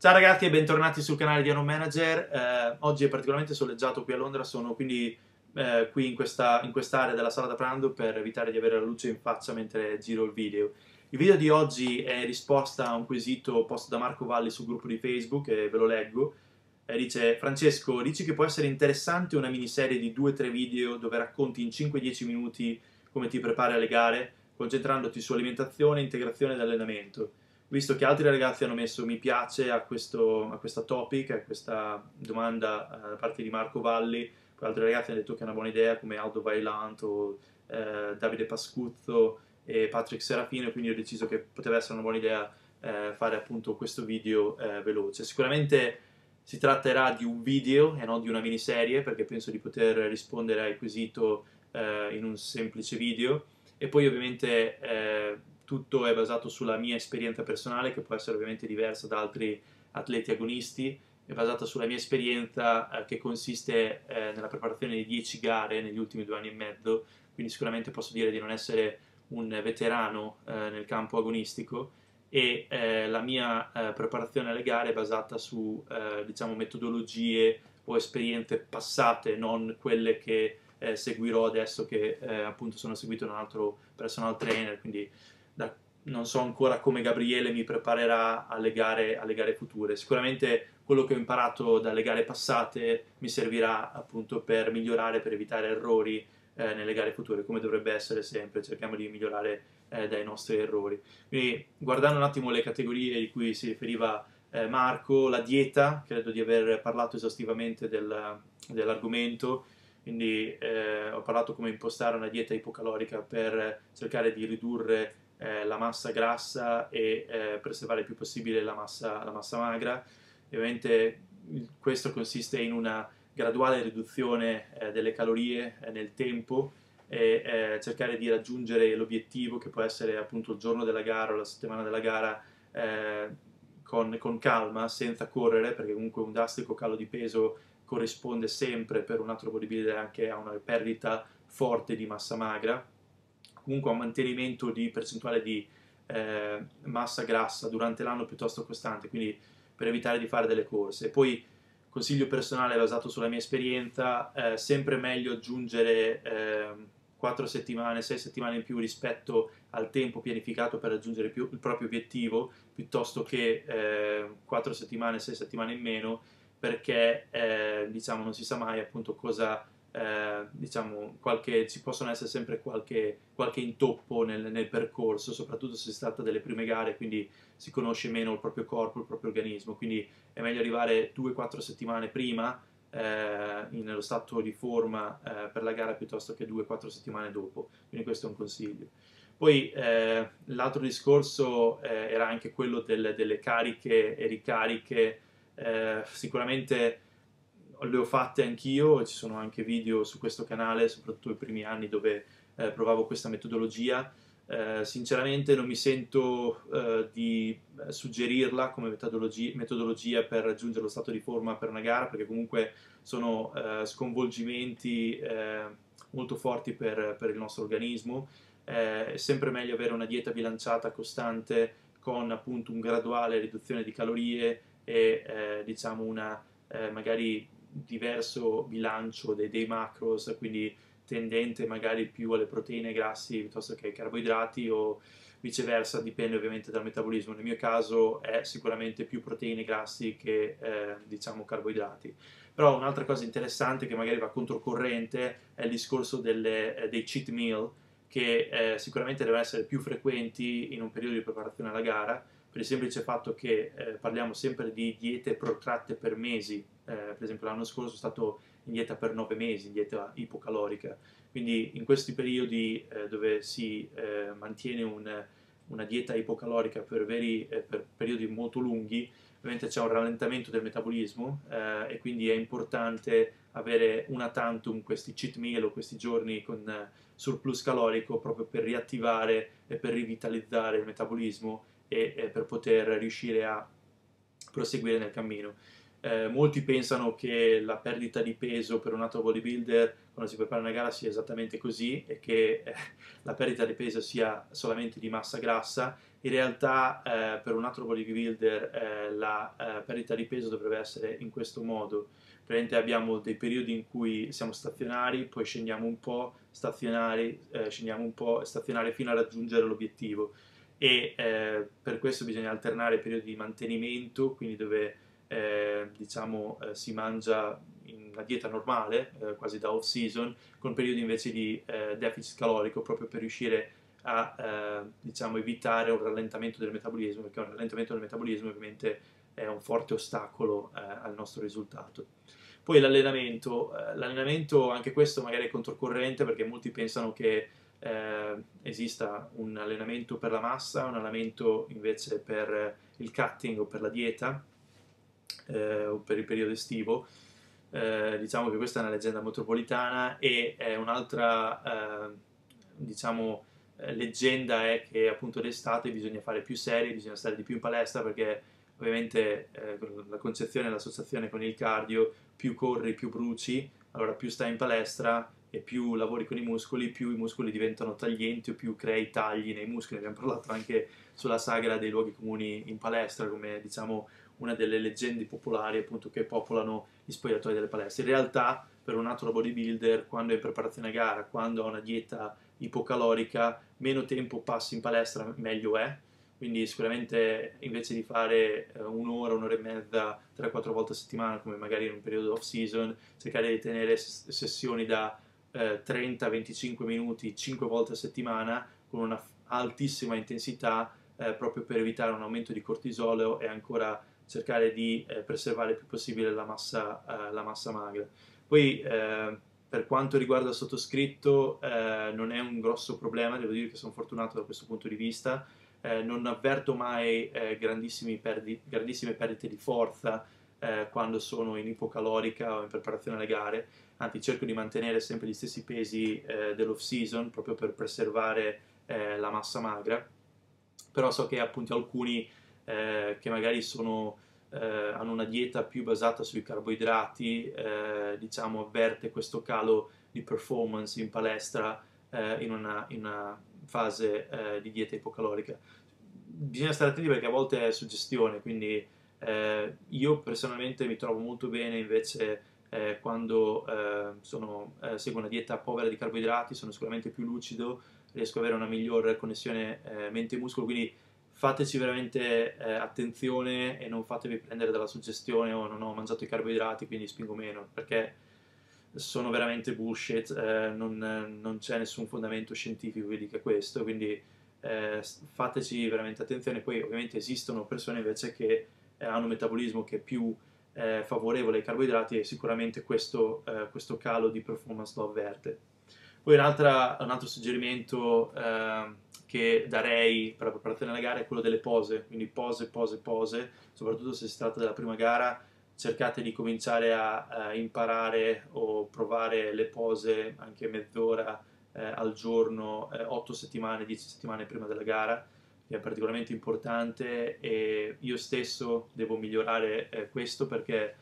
Ciao ragazzi e bentornati sul canale di Iron Manager. Eh, oggi è particolarmente soleggiato qui a Londra, sono quindi eh, qui in, questa, in quest'area della sala da pranzo per evitare di avere la luce in faccia mentre giro il video. Il video di oggi è risposta a un quesito posto da Marco Valli sul gruppo di Facebook e ve lo leggo. Eh, dice Francesco, dici che può essere interessante una miniserie di 2-3 video dove racconti in 5-10 minuti come ti prepari alle gare, concentrandoti su alimentazione, integrazione ed allenamento visto che altri ragazzi hanno messo mi piace a, questo, a questa topic, a questa domanda eh, da parte di Marco Valli, poi altri ragazzi hanno detto che è una buona idea come Aldo Vailant o eh, Davide Pascuzzo e Patrick Serafino, quindi ho deciso che poteva essere una buona idea eh, fare appunto questo video eh, veloce. Sicuramente si tratterà di un video e non di una miniserie perché penso di poter rispondere al quesito eh, in un semplice video e poi ovviamente eh, tutto è basato sulla mia esperienza personale, che può essere ovviamente diversa da altri atleti agonisti, è basata sulla mia esperienza eh, che consiste eh, nella preparazione di 10 gare negli ultimi due anni e mezzo, quindi sicuramente posso dire di non essere un veterano eh, nel campo agonistico. E eh, la mia eh, preparazione alle gare è basata su eh, diciamo, metodologie o esperienze passate, non quelle che seguirò adesso che appunto sono seguito da un altro personal trainer, quindi da, non so ancora come Gabriele mi preparerà alle gare, alle gare future. Sicuramente quello che ho imparato dalle gare passate mi servirà appunto per migliorare, per evitare errori eh, nelle gare future, come dovrebbe essere sempre, cerchiamo di migliorare eh, dai nostri errori. Quindi guardando un attimo le categorie di cui si riferiva eh, Marco, la dieta, credo di aver parlato esaustivamente del, dell'argomento, quindi eh, ho parlato come impostare una dieta ipocalorica per cercare di ridurre eh, la massa grassa e eh, preservare il più possibile la massa, la massa magra. E ovviamente questo consiste in una graduale riduzione eh, delle calorie eh, nel tempo e eh, cercare di raggiungere l'obiettivo che può essere appunto il giorno della gara o la settimana della gara con, con, calma, senza correre, perché comunque un drastico calo di peso corrisponde sempre per un altro bodybuilder anche a una perdita forte di massa magra comunque a mantenimento di percentuale di eh, massa grassa durante l'anno piuttosto costante, quindi per evitare di fare delle corse. Poi consiglio personale basato sulla mia esperienza, eh, sempre meglio aggiungere eh, 4 settimane, 6 settimane in più rispetto al tempo pianificato per raggiungere più, il proprio obiettivo, piuttosto che eh, 4 settimane, 6 settimane in meno, perché eh, diciamo non si sa mai appunto cosa eh, diciamo, qualche, ci possono essere sempre qualche, qualche intoppo nel, nel, percorso, soprattutto se si tratta delle prime gare, quindi si conosce meno il proprio corpo, il proprio organismo, quindi è meglio arrivare 2-4 settimane prima eh, nello stato di forma eh, per la gara piuttosto che 2-4 settimane dopo, quindi questo è un consiglio. Poi eh, l'altro discorso eh, era anche quello del, delle cariche e ricariche, eh, sicuramente le ho fatte anch'io, ci sono anche video su questo canale, soprattutto i primi anni dove eh, provavo questa metodologia. Eh, sinceramente non mi sento eh, di eh, suggerirla come metodologia, metodologia, per raggiungere lo stato di forma per una gara, perché comunque sono eh, sconvolgimenti eh, molto forti per, per, il nostro organismo. è sempre meglio avere una dieta bilanciata, costante, con appunto un graduale riduzione di calorie e diciamo una magari diverso bilancio dei, dei macros, quindi tendente magari più alle proteine grassi piuttosto che ai carboidrati o viceversa, dipende ovviamente dal metabolismo. Nel mio caso è sicuramente più proteine grassi che eh, diciamo carboidrati. Però un'altra cosa interessante che magari va controcorrente è il discorso delle, eh, dei cheat meal che eh, sicuramente devono essere più frequenti in un periodo di preparazione alla gara per il semplice fatto che eh, parliamo sempre di diete protratte per mesi, eh, per esempio l'anno scorso sono stato in dieta per nove mesi, in dieta ipocalorica, quindi in questi periodi eh, dove si eh, mantiene un, una dieta ipocalorica per, veri, eh, per, periodi molto lunghi, ovviamente c'è un rallentamento del metabolismo eh, e quindi è importante avere una tantum questi cheat meal o questi giorni con surplus calorico proprio per riattivare e per rivitalizzare il metabolismo e, e per poter riuscire a proseguire nel cammino. eh, molti pensano che la perdita di peso per un altro bodybuilder quando si prepara una gara sia esattamente così e che eh, la perdita di peso sia solamente di massa grassa. In realtà eh, per un altro bodybuilder eh, la eh, perdita di peso dovrebbe essere in questo modo. Praticamente abbiamo dei periodi in cui siamo stazionari, poi scendiamo un po', stazionari, eh, scendiamo un po', stazionari fino a raggiungere l'obiettivo. E per questo bisogna alternare periodi di mantenimento, quindi dove eh, diciamo, eh, si mangia in una dieta normale, eh, quasi da off season, con periodi invece di eh, deficit calorico proprio per riuscire a eh, diciamo, evitare un rallentamento del metabolismo, perché un rallentamento del metabolismo ovviamente è un forte ostacolo eh, al nostro risultato. Poi l'allenamento, l'allenamento anche questo magari è controcorrente perché molti pensano che esista un allenamento per la massa, un allenamento invece per il cutting o per la dieta, eh, o per il periodo estivo. Eh, diciamo che questa è una leggenda metropolitana e un'altra eh, diciamo, eh, leggenda è che appunto d'estate bisogna fare più serie, bisogna stare di più in palestra perché ovviamente eh, la concezione e l'associazione con il cardio, più corri, più bruci, allora più stai in palestra e più lavori con i muscoli, più i muscoli diventano taglienti o più crei tagli nei muscoli. Abbiamo parlato anche sulla sagra dei luoghi comuni in palestra come diciamo una delle leggende popolari appunto che popolano gli spogliatoi delle palestre. In realtà per un natural bodybuilder quando è in preparazione a gara, quando ha una dieta ipocalorica, meno tempo passi in palestra meglio è, quindi sicuramente invece di fare eh, un'ora, un'ora e mezza, 3-4 volte a settimana come magari in un periodo off season, cercare di tenere sessioni da eh, 30-25 minuti 5 volte a settimana con una altissima intensità eh, proprio per evitare un aumento di cortisolo e ancora cercare di eh, preservare il più possibile la massa, eh, la massa magra. Poi eh, per quanto riguarda il sottoscritto eh, non è un grosso problema, devo dire che sono fortunato da questo punto di vista, non avverto mai grandissime perdite di forza quando sono in ipocalorica o in preparazione alle gare, anzi cerco di mantenere sempre gli stessi pesi dell'off season proprio per preservare la massa magra, però so che appunto alcuni eh, che magari sono, eh, hanno una dieta più basata sui carboidrati, eh, diciamo avverte questo calo di performance in palestra eh, in una, in, una, fase eh, di dieta ipocalorica. Bisogna stare attenti perché a volte è suggestione, quindi io personalmente mi trovo molto bene invece quando sono, seguo una dieta povera di carboidrati, sono sicuramente più lucido, riesco ad avere una migliore connessione mente-muscolo, quindi fateci veramente eh, attenzione e non fatevi prendere dalla suggestione o oh, non ho mangiato i carboidrati quindi spingo meno perché sono veramente bullshit, eh, non, non, c'è nessun fondamento scientifico che dica questo, quindi eh, fateci veramente attenzione. Poi ovviamente esistono persone invece che eh, hanno un metabolismo che è più eh, favorevole ai carboidrati e sicuramente questo, eh, questo calo di performance lo avverte. Poi un altro suggerimento eh, che darei per la preparazione della gara è quello delle pose, quindi pose, pose, pose, soprattutto se si tratta della prima gara, cercate di cominciare a, a imparare o provare le pose anche mezz'ora eh, al giorno, eh, 8 settimane, 10 settimane prima della gara, è particolarmente importante e io stesso devo migliorare eh, questo perché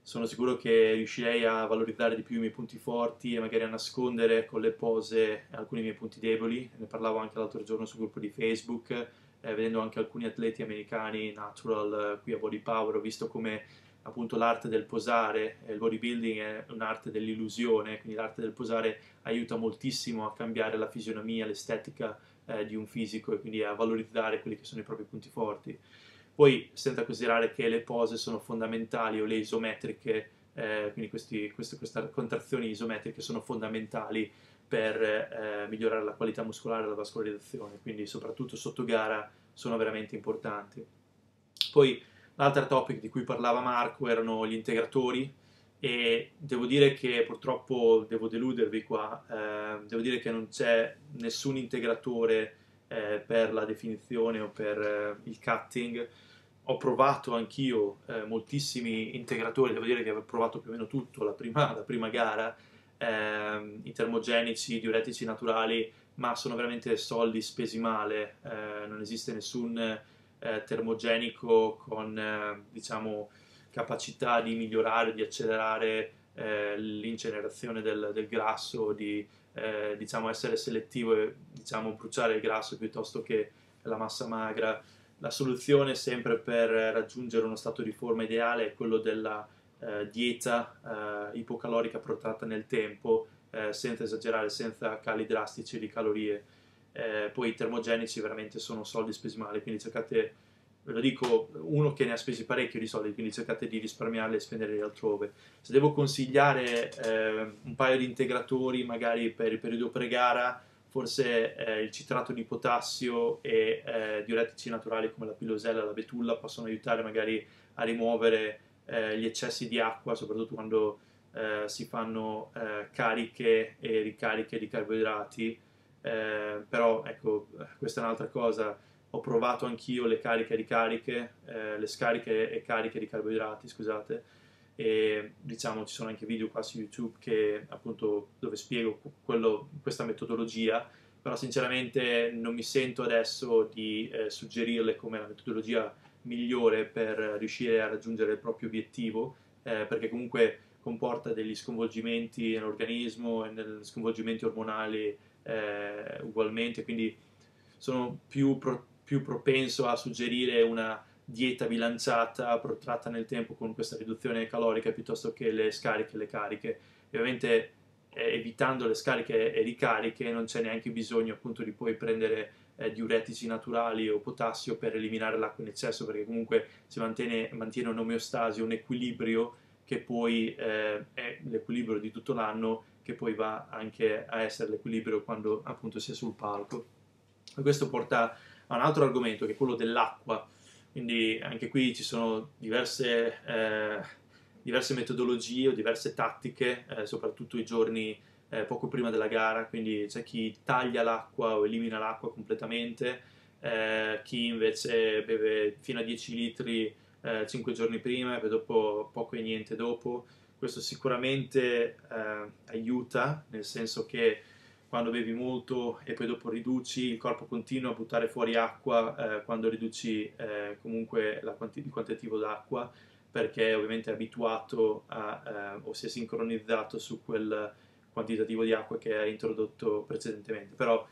sono sicuro che riuscirei a valorizzare di più i miei punti forti e magari a nascondere con le pose alcuni miei punti deboli. Ne parlavo anche l'altro giorno sul gruppo di Facebook, eh, vedendo anche alcuni atleti americani natural eh, qui a Body Power, ho visto come appunto l'arte del posare, il bodybuilding è un'arte dell'illusione, quindi l'arte del posare aiuta moltissimo a cambiare la fisionomia, l'estetica eh, di un fisico e quindi a valorizzare quelli che sono i propri punti forti. Poi senza considerare che le pose sono fondamentali o le isometriche, eh, quindi questi, queste, queste, contrazioni isometriche sono fondamentali per eh, migliorare la qualità muscolare e la vascolarizzazione, quindi soprattutto sotto gara sono veramente importanti. Poi l'altro topic di cui parlava Marco erano gli integratori e devo dire che purtroppo devo deludervi qua, eh, devo dire che non c'è nessun integratore eh, per la definizione o per eh, il cutting. Ho provato anch'io eh, moltissimi integratori, devo dire che avevo provato più o meno tutto la prima, la prima gara, ehm, i termogenici, i diuretici naturali, ma sono veramente soldi spesi male, eh, non esiste nessun eh, termogenico con, diciamo, capacità di migliorare, di accelerare eh, l'ingenerazione del, del, grasso, di eh, diciamo essere selettivo e diciamo bruciare il grasso piuttosto che la massa magra. La soluzione sempre per raggiungere uno stato di forma ideale è quello della eh, dieta eh, ipocalorica protratta nel tempo, eh, senza esagerare, senza cali drastici di calorie. Eh, poi i termogenici veramente sono soldi spesi male, quindi cercate ve lo dico, uno che ne ha spesi parecchio di soldi, quindi cercate di risparmiarli e spenderli altrove. Se devo consigliare eh, un paio di integratori, magari per il periodo pre-gara, forse eh, il citrato di potassio e eh, diuretici naturali come la pilosella la betulla possono aiutare magari a rimuovere eh, gli eccessi di acqua, soprattutto quando eh, si fanno eh, cariche e ricariche di carboidrati. però ecco, questa è un'altra cosa ho provato anch'io le cariche ricariche, eh, le scariche e cariche di carboidrati, scusate, e diciamo ci sono anche video qua su YouTube che appunto dove spiego quello, questa metodologia, però sinceramente non mi sento adesso di eh, suggerirle come la metodologia migliore per riuscire a raggiungere il proprio obiettivo, eh, perché comunque comporta degli sconvolgimenti nell'organismo e negli sconvolgimenti ormonali eh, ugualmente, quindi sono più pro- più propenso a suggerire una dieta bilanciata, protratta nel tempo con questa riduzione calorica piuttosto che le scariche e le cariche. Ovviamente eh, evitando le scariche e ricariche non c'è neanche bisogno appunto di poi prendere eh, diuretici naturali o potassio per eliminare l'acqua in eccesso perché comunque si mantiene, mantiene un'omeostasi, un equilibrio che poi eh, è l'equilibrio di tutto l'anno che poi va anche a essere l'equilibrio quando appunto si è sul palco. E questo porta a un altro argomento che è quello dell'acqua. Quindi anche qui ci sono diverse, eh, diverse metodologie o diverse tattiche, eh, soprattutto i giorni eh, poco prima della gara, quindi c'è chi taglia l'acqua o elimina l'acqua completamente, eh, chi invece beve fino a 10 litri 5 eh, giorni prima e poi dopo poco e niente dopo. Questo sicuramente eh, aiuta, nel senso che quando bevi molto e poi dopo riduci, il corpo continua a buttare fuori acqua eh, quando riduci eh, comunque quanti- il quantitativo d'acqua perché ovviamente è abituato a, eh, o si è sincronizzato su quel quantitativo di acqua che ha introdotto precedentemente. Però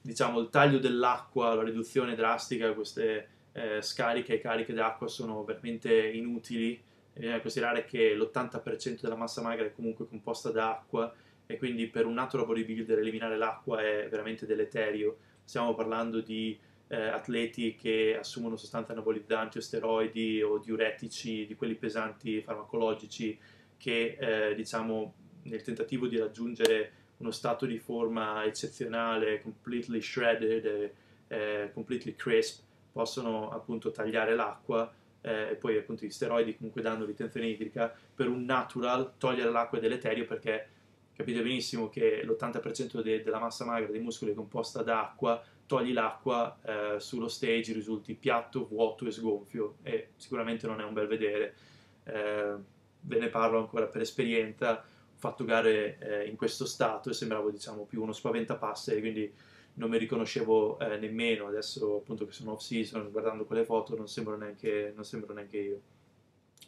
diciamo il taglio dell'acqua, la riduzione drastica, queste eh, scariche e cariche d'acqua sono veramente inutili. Bisogna considerare che l'80% della massa magra è comunque composta da acqua e quindi per un natural bodybuilder eliminare l'acqua è veramente deleterio. Stiamo parlando di eh, atleti che assumono sostanze anabolizzanti o steroidi o diuretici, di quelli pesanti farmacologici che eh, diciamo nel tentativo di raggiungere uno stato di forma eccezionale, completely shredded, eh, completely crisp, possono appunto tagliare l'acqua eh, e poi appunto gli steroidi comunque danno ritenzione idrica, per un natural togliere l'acqua è deleterio perché capite benissimo che l'80% de- della massa magra dei muscoli è composta da acqua, togli l'acqua eh, sullo stage risulti piatto, vuoto e sgonfio e sicuramente non è un bel vedere. Eh, ve ne parlo ancora per esperienza, ho fatto gare eh, in questo stato e sembravo diciamo più uno spaventapasseri, quindi non mi riconoscevo eh, nemmeno, adesso appunto che sono off season, guardando quelle foto non sembro neanche, non sembro neanche io.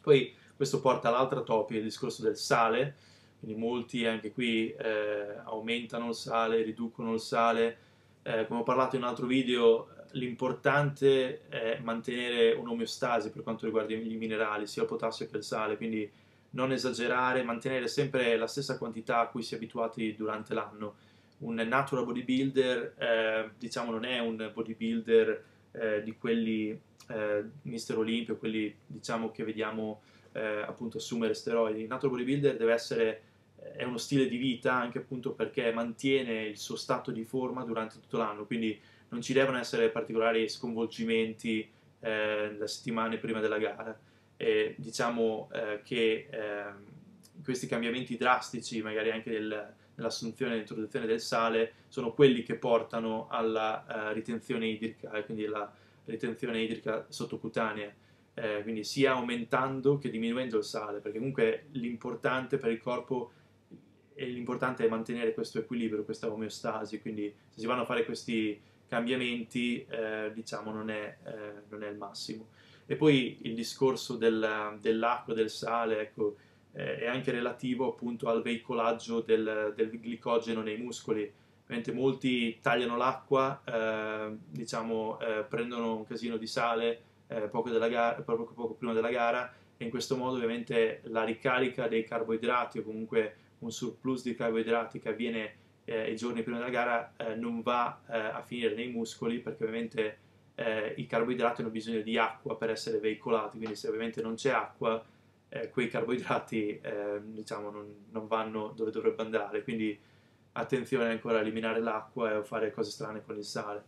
Poi questo porta all'altra topic, il discorso del sale, quindi molti anche qui eh, aumentano il sale, riducono il sale. Eh, come ho parlato in un altro video, l'importante è mantenere un'omeostasi per quanto riguarda i minerali, sia il potassio che il sale, quindi non esagerare, mantenere sempre la stessa quantità a cui si è abituati durante l'anno. Un natural bodybuilder, eh, diciamo, non è un bodybuilder eh, di quelli eh, Mister Olimpio, quelli diciamo che vediamo eh, appunto assumere steroidi. Il natural bodybuilder deve essere è uno stile di vita anche appunto perché mantiene il suo stato di forma durante tutto l'anno, quindi non ci devono essere particolari sconvolgimenti eh, le settimane prima della gara. E diciamo eh, che eh, questi cambiamenti drastici, magari anche nel, nell'assunzione e nell'introduzione del sale, sono quelli che portano alla uh, ritenzione idrica e quindi alla ritenzione idrica sottocutanea. Eh, quindi sia aumentando che diminuendo il sale, perché comunque l'importante per il corpo e l'importante è mantenere questo equilibrio, questa omeostasi, quindi se si vanno a fare questi cambiamenti, eh, diciamo, non è, eh, non è, il massimo. E poi il discorso del, dell'acqua, del sale, ecco, eh, è anche relativo appunto al veicolaggio del, del glicogeno nei muscoli. Ovviamente molti tagliano l'acqua, eh, diciamo, eh, prendono un casino di sale eh, poco, gara, poco, poco prima della gara e in questo modo ovviamente la ricarica dei carboidrati o comunque un surplus di carboidrati che avviene eh, i giorni prima della gara eh, non va eh, a finire nei muscoli perché ovviamente eh, i carboidrati hanno bisogno di acqua per essere veicolati, quindi se ovviamente non c'è acqua eh, quei carboidrati eh, diciamo non, non, vanno dove dovrebbe andare, quindi attenzione ancora a eliminare l'acqua e a fare cose strane con il sale.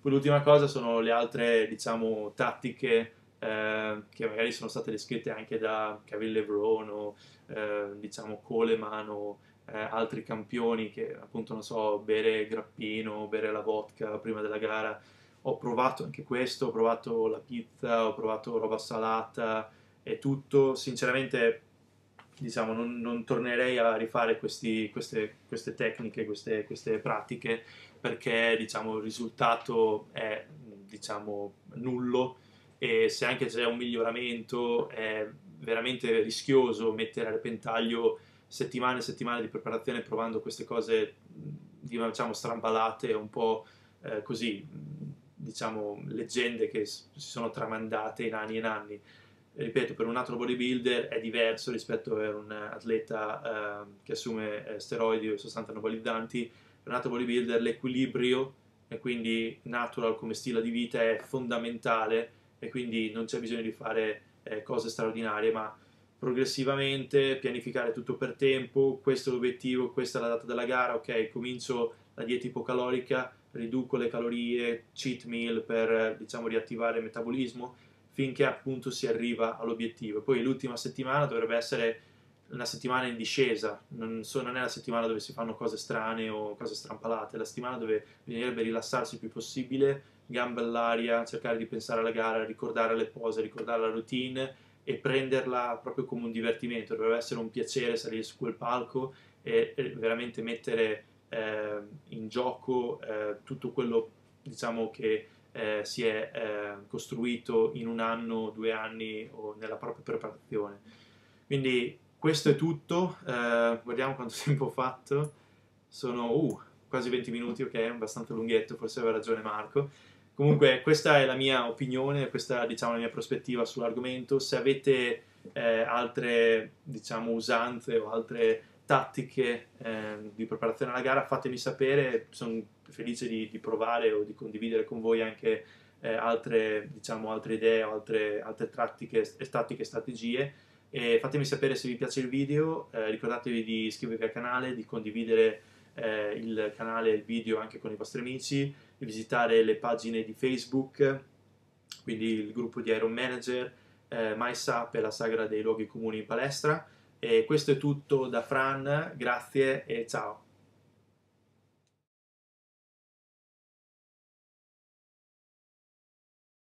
Poi l'ultima cosa sono le altre diciamo tattiche eh, che magari sono state descritte anche da Kevin Lebron o eh, diciamo Coleman o eh, altri campioni che appunto non so bere grappino, bere la vodka prima della gara. Ho provato anche questo, ho provato la pizza, ho provato roba salata e tutto. Sinceramente diciamo, non, non, tornerei a rifare questi, queste, queste, tecniche, queste, queste, pratiche, perché diciamo, il risultato è diciamo, nullo e se anche c'è un miglioramento è veramente rischioso mettere a repentaglio settimane e settimane di preparazione provando queste cose diciamo strambalate un po' eh, così diciamo leggende che si sono tramandate in anni e in anni. Ripeto per un natural bodybuilder è diverso rispetto a un atleta eh, che assume eh, steroidi o sostanze anabolizzanti. Per un natural bodybuilder l'equilibrio e quindi natural come stile di vita è fondamentale e quindi non c'è bisogno di fare eh, cose straordinarie, ma progressivamente pianificare tutto per tempo, questo è l'obiettivo, questa è la data della gara, ok, comincio la dieta ipocalorica, riduco le calorie, cheat meal per diciamo riattivare il metabolismo finché appunto si arriva all'obiettivo. Poi l'ultima settimana dovrebbe essere una settimana in discesa, non, so, non, è la settimana dove si fanno cose strane o cose strampalate, è la settimana dove bisognerebbe rilassarsi il più possibile, gambe all'aria, cercare di pensare alla gara, ricordare le pose, ricordare la routine e prenderla proprio come un divertimento, dovrebbe essere un piacere salire su quel palco e, veramente mettere eh, in gioco eh, tutto quello diciamo, che eh, si è eh, costruito in un anno, due anni o nella propria preparazione. Quindi questo è tutto, uh, guardiamo quanto tempo ho fatto, sono uh, quasi 20 minuti, ok, abbastanza lunghetto, forse aveva ragione Marco. Comunque questa è la mia opinione, questa è diciamo, la mia prospettiva sull'argomento, se avete eh, altre diciamo, usanze o altre tattiche eh, di preparazione alla gara fatemi sapere, sono felice di, di, provare o di condividere con voi anche eh, altre, diciamo, altre idee o altre, altre tattiche, tattiche strategie. E fatemi sapere se vi piace il video, eh, ricordatevi di iscrivervi al canale, di condividere eh, il canale e il video anche con i vostri amici, visitare le pagine di Facebook, quindi il gruppo di Iron Manager, eh, MySap e la sagra dei luoghi comuni in palestra. E questo è tutto da Fran, grazie e ciao!